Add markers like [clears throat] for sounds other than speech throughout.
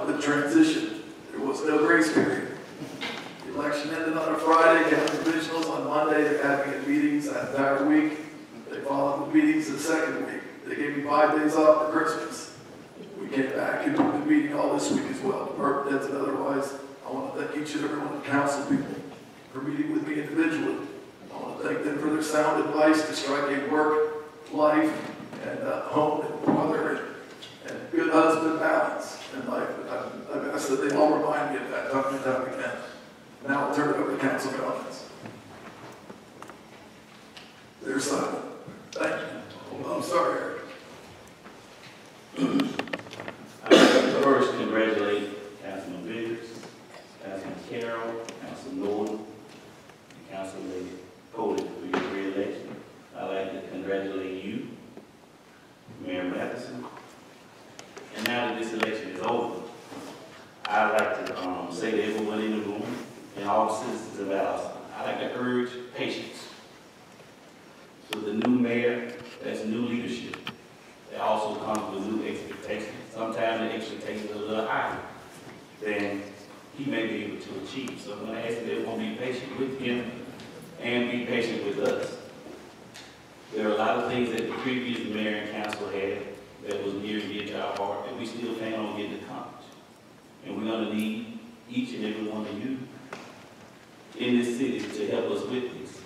the transition. There was no grace period. The election ended on a Friday, county divisionals on Monday, they're having meetings that entire week. They followed the meetings the second week. They gave me five days off for Christmas. We came back and we've been meeting all this week as well, department and otherwise. I want to thank each and every one of the council people for meeting with me individually. I want to thank them for their sound advice to striking work, life, and uh, home and mother and, and good husband balance in life. I, I ask that they all remind me of that Now I'll turn it over to council comments. They're silent. Thank you. I'm sorry, Eric. [clears throat] I would like to first congratulate Councilman Gibbs, Councilman Carroll, Councilman Norton, and Councilman Tooley for your reelection. I'd like to congratulate you, Mayor Matheson. And now that this election is over, I'd like to, um, say to everyone in the room and citizens of Allison, I'd like to urge patience. With the new mayor, that's new leadership. It also comes with new expectations. Sometimes the expectations are a little higher than he may be able to achieve. So I'm gonna ask that everyone be patient with him and be patient with us. There are a lot of things that the previous mayor and council had that was near and dear to our heart, and we still plan on getting accomplished. And we're gonna need each and every one of you to help us with this.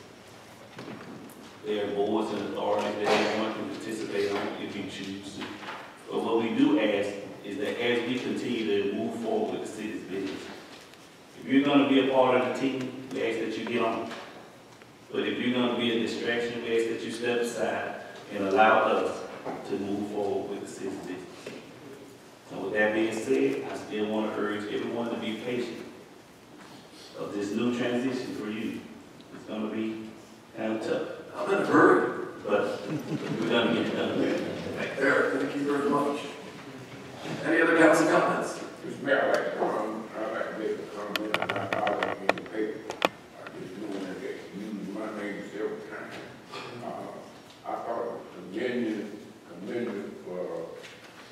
There are boards and authorities that everyone can participate on if you choose to. But what we do ask is that as we continue to move forward with the city's business, if you're gonna be a part of the team, we ask that you get on. But if you're gonna be a distraction, we ask that you step aside and allow us to move forward with the city's business. So with that being said, I still wanna urge everyone to be patient of this new transition for you. It's gonna be kind of tough. I'm in a hurry. But we're gonna get it done. Eric, thank you very much. Any other council comments? Mr. Mayor, I'd like to, um, I'd like to make a comment about our in the paper. I just doing that, that used my name several times. Uh, I thought it was commended, commended for,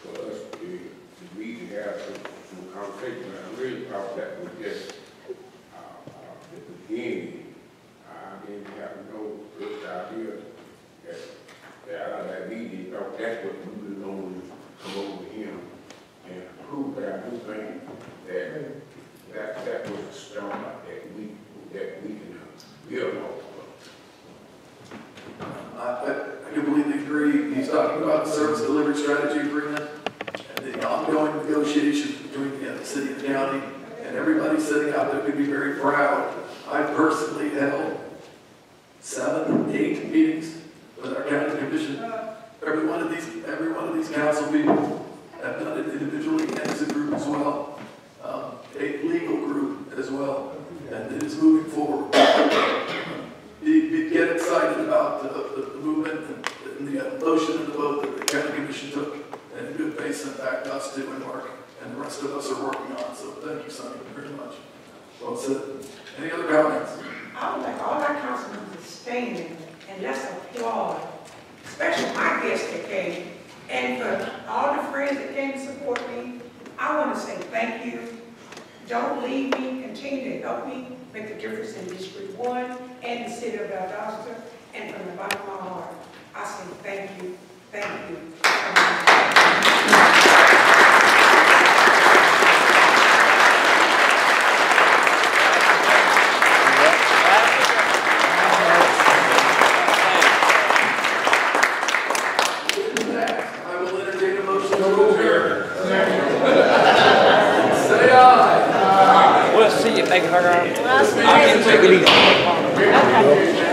for us to, to meet and have some, some conversation. I really thought that was just, uh, uh, the beginning. I didn't have no good idea that, that out of that meeting, thought that's what we was going to come over here and approve, but I do think that, that, that was a start that we, that we can build off of. I, I I completely agree. He's talking about the service delivery strategy agreement and the ongoing negotiations between the city and the county. And everybody sitting out there could be very proud. I personally held seven, eight meetings with our county commission. Every one of these, every one of these council people have done it individually and as a group as well. Um, A legal group as well, and it is moving forward. Be, be, get excited about the, the the movement and- and the motion and the vote that the county commission took, and good faith sent back to us too, and Mark, and the rest of us are working on, so thank you, Sonny, very much. Well said. Any other comments? I would like all our councilmen to stand and let's applaud, especially my guests that came, and for all the friends that came to support me. I want to say thank you. Don't leave me, continue to help me make a difference in District One and the city of Valdosta. And from the bottom of my heart, I say thank you, thank you. Next, I will entertain a motion to adjourn. Say aye. We'll see you. Thank you for your.